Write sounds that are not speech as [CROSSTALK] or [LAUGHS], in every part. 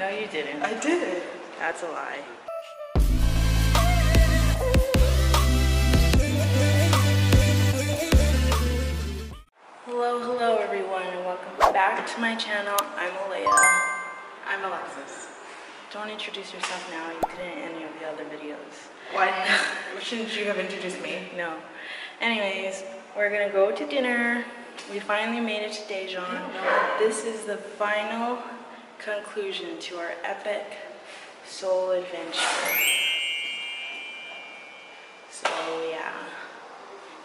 No, you didn't. I did. That's a lie. Hello, hello everyone, and welcome back to my channel. I'm Alaia. I'm Alexis. Don't introduce yourself now. You didn't in any of the other videos. Why [LAUGHS] shouldn't you have introduced me? No. Anyways, we're gonna go to dinner. We finally made it to Daejeon. This is the final conclusion to our epic soul adventure. So yeah,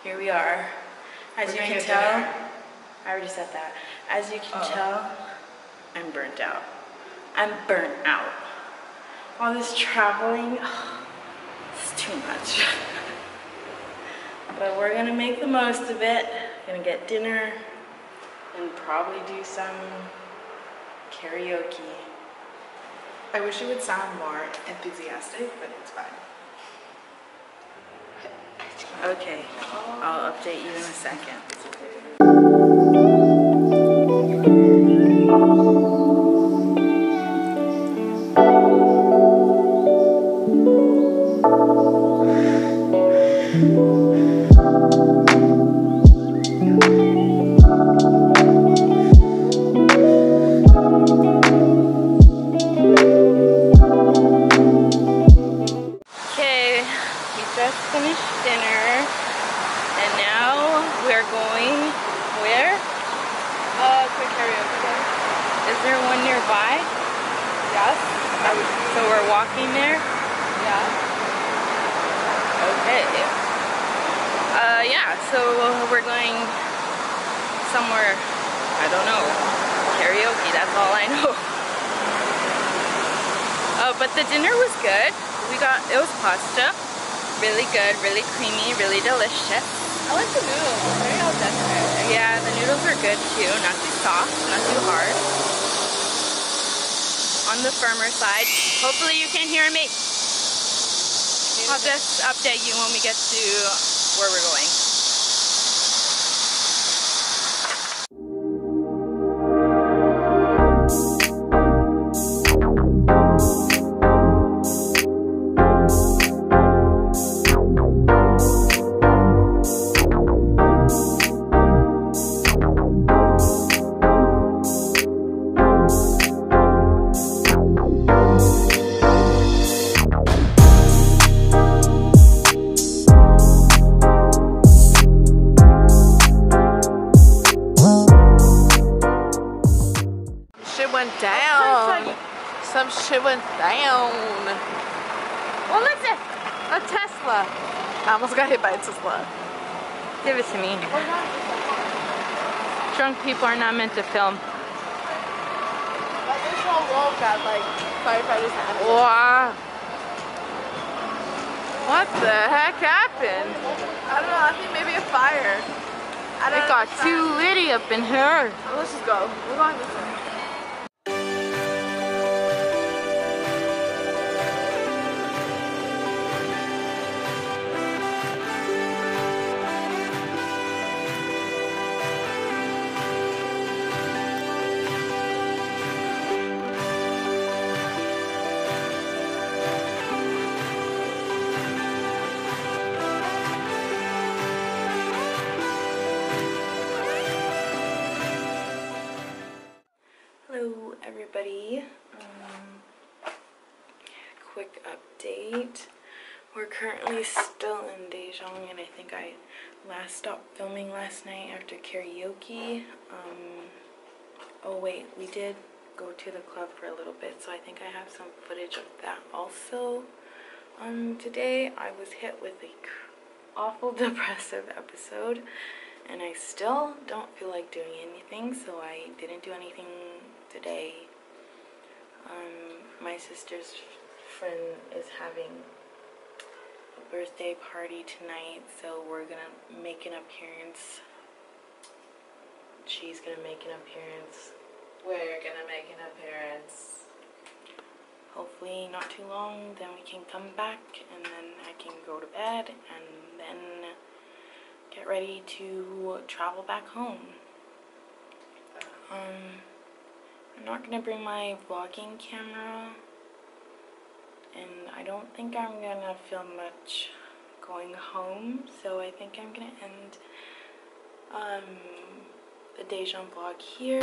here we are. As We're you can tell, dinner. I already said that. As you can Oh. tell, I'm burnt out. I'm burnt out. All this traveling, it's too much. [LAUGHS] but we're gonna make the most of it. Gonna get dinner and probably do some karaoke. I wish you would sound more enthusiastic, but it's fine. Okay, I'll update you in a second. We're going where? Uh, quick karaoke. Is there one nearby? Yes. So we're walking there? Yeah. Okay. Uh, yeah, so we're going somewhere, I don't know, karaoke, that's all I know. Oh, [LAUGHS] but the dinner was good. We got, it was pasta. Really good, really creamy, really delicious. I like the noodles. Very al dente. Yeah, the noodles are good too. Not too soft, not too hard. On the firmer side. Hopefully you can hear me. I'll just update you when we get to where we're going. Down. What was it? A Tesla. I almost got hit by a Tesla. Give it to me. Drunk people are not meant to film. Like this whole road got like firefighters and Wow. What the heck happened? I don't know, I think maybe a fire. I don't It got understand. too litty up in here. Let's just go. We're going this way. We're currently still in Daejeon, and I think I last stopped filming last night after karaoke. Um, oh wait, we did go to the club for a little bit, so I think I have some footage of that also. Um, today I was hit with a awful [LAUGHS] depressive episode, and I still don't feel like doing anything, so I didn't do anything today. Um, my sister's friend is having birthday party tonight, so we're gonna make an appearance. She's gonna make an appearance. We're gonna make an appearance. Hopefully, not too long, then we can come back and then I can go to bed and then get ready to travel back home. Um, I'm not gonna bring my vlogging camera, and I don't think I'm gonna feel much going home, so I think I'm gonna end um, the Daejeon vlog here.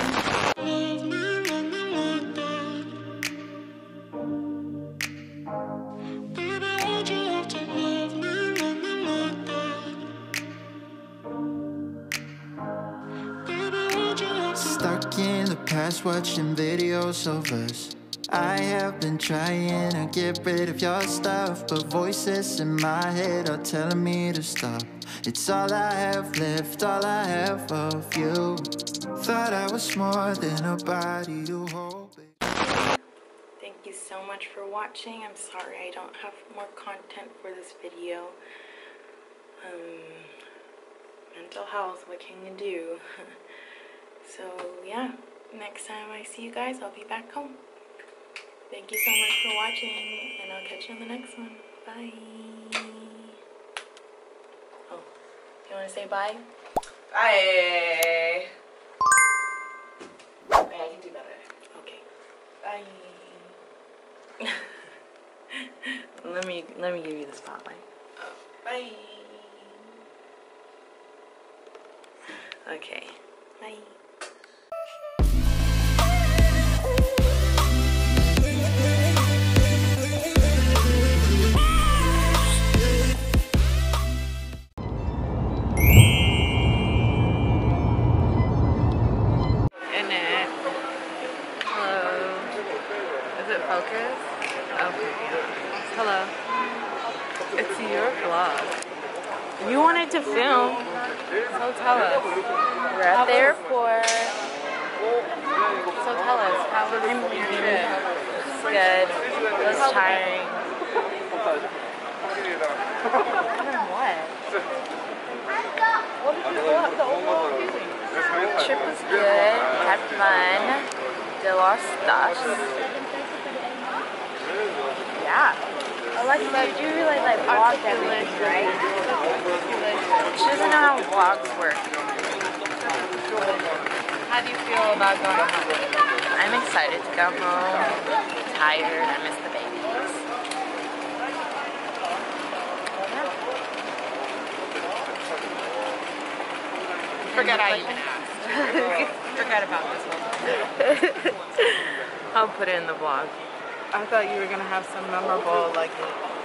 Stuck in the past watching videos of us. I have been trying to get rid of your stuff, but voices in my head are telling me to stop. It's all I have left, all I have of you. Thought I was more than a body to hold. Thank you so much for watching. I'm sorry I don't have more content for this video. Um, mental health, what can you do? [LAUGHS] so yeah, next time I see you guys, I'll be back home. Thank you so much for watching, and I'll catch you in the next one. Bye. Oh, you want to say bye? Bye. I can do better. Okay. Bye. [LAUGHS] let me let me give you the spotlight. Oh, bye. Okay. Bye. Focus? Okay. Hello. It's your vlog. You wanted to film. So tell us. We're at the airport. So tell us, how was your trip? It's good. It was tiring. What? What did you what the overall feeling? Trip was good. Had fun. Did a lot of stuff. Yeah. Alexa, you do realize I vlogged everything, right? She doesn't know how vlogs work. How do you feel about going home? I'm excited to go home. Tired. I miss the babies. Forget I even asked. [LAUGHS] Forget about this one. I'll put it in the vlog. I thought you were gonna have some memorable like.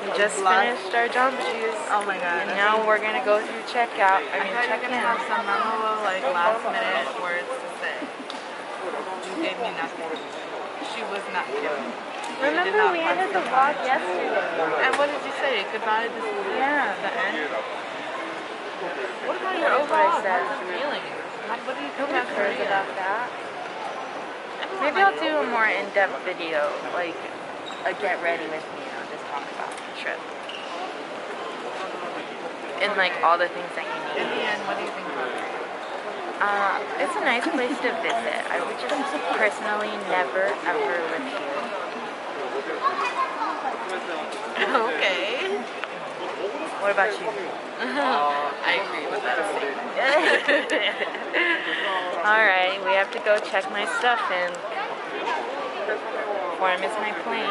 We just vlog. finished our jump juice. Oh my god. And now we're gonna go through checkout. I I mean, thought you check were in. gonna have some memorable like last minute words to say. You gave me nothing. She was not giving. Remember, we ended the vlog yesterday. And what did you say? Goodbye. This is Yeah. the end. What about your I overall said. thoughts and feelings? How- What do you think about about that. Maybe I'll do a more in-depth video, like a get ready with me, and I'll just talk about the trip. And like all the things that you it. In need. the end, what do you think about Korea? Uh, it's a nice place to visit. I would just personally never ever live here. okay. What about you? [LAUGHS] I agree with that [LAUGHS] statement. Alright, we have to go check my stuff in before I my plane.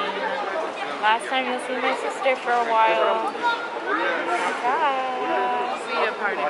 Last time you'll see my sister for a while. Ta-ta. See you at party.